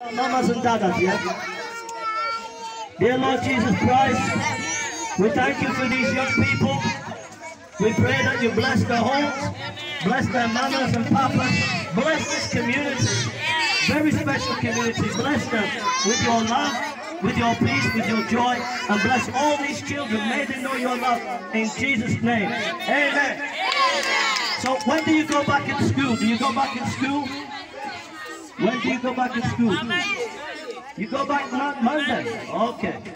Mamas and dadas, yeah? Dear Lord Jesus Christ, we thank you for these young people. We pray that you bless their homes, bless their mamas and papas, bless this community, very special community. Bless them with your love, with your peace, with your joy, and bless all these children. May they know your love in Jesus' name. Amen. So when do you go back in school? Do you go back in school? When do you go back to school? You go back Monday? Okay.